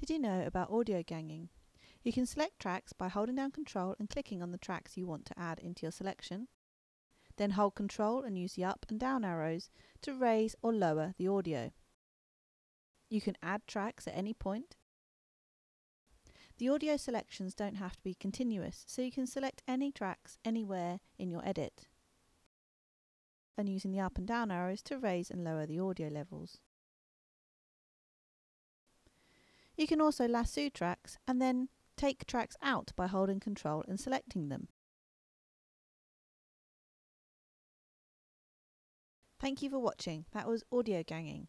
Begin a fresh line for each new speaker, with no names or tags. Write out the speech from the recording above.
did you know about audio ganging? You can select tracks by holding down control and clicking on the tracks you want to add into your selection. Then hold control and use the up and down arrows to raise or lower the audio. You can add tracks at any point. The audio selections don't have to be continuous, so you can select any tracks anywhere in your edit. And using the up and down arrows to raise and lower the audio levels. You can also lasso tracks and then take tracks out by holding control and selecting them. Thank you for watching. That was audio ganging.